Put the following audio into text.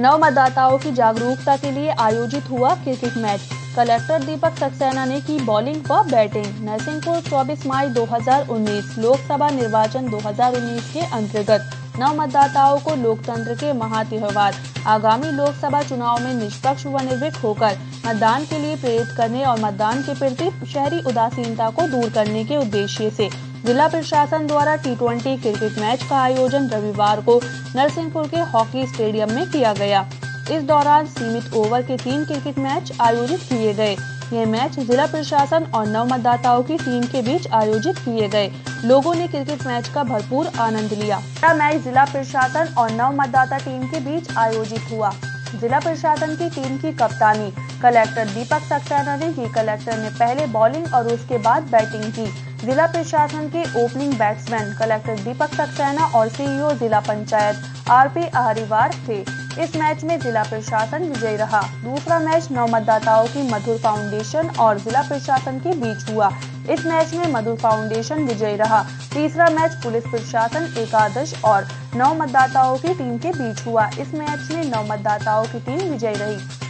नव मतदाताओं की जागरूकता के लिए आयोजित हुआ cricket match. Collector Deepak Saxena ने की बॉलिंग व बैटिंग। नरसिंहपुर 24 मई 2019 लोकसभा निर्वाचन 2019 के अंतर्गत। नव मतदाताओं को लोकतंत्र के महात्यौहार आगामी लोकसभा चुनाव में निष्पक्ष व निर्भीक होकर मतदान के लिए प्रेरित करने और मतदान के प्रति शहरी उदासीनता को दूर करने के उद्देश्य से जिला प्रशासन द्वारा टी ट्वेंटी क्रिकेट मैच का आयोजन रविवार को नरसिंहपुर के हॉकी स्टेडियम में किया गया। इस दौरान सीमित ओवर के तीन क्रिकेट मैच आयोजित किए गए। ये मैच जिला प्रशासन और नव मतदाताओं की टीम के बीच आयोजित किए गए। लोगों ने क्रिकेट मैच का भरपूर आनंद लिया। मैच जिला प्रशासन और नव मतदाता टीम के बीच आयोजित हुआ। जिला प्रशासन की टीम की कप्तानी। कलेक्टर दीपक सक्सेना ने की कलेक्टर ने पहले बॉलिंग और उसके बाद बैटिंग की। जिला प्रशासन के opening batsman collector Deepak Saxena और सीईओ जिला पंचायत आरपी आहरीवार थे। इस मैच में जिला प्रशासन विजयी रहा। दूसरा मैच नौ मतदाताओं की मधुर फाउंडेशन और जिला प्रशासन के बीच हुआ। इस मैच में मधु फाउंडेशन विजयी रहा। तीसरा मैच पुलिस प्रशासन, एकादश और नौ मतदाताओं की टीम के बीच हुआ। इस मैच में नौ मतदाताओं की टीम विजयी रही।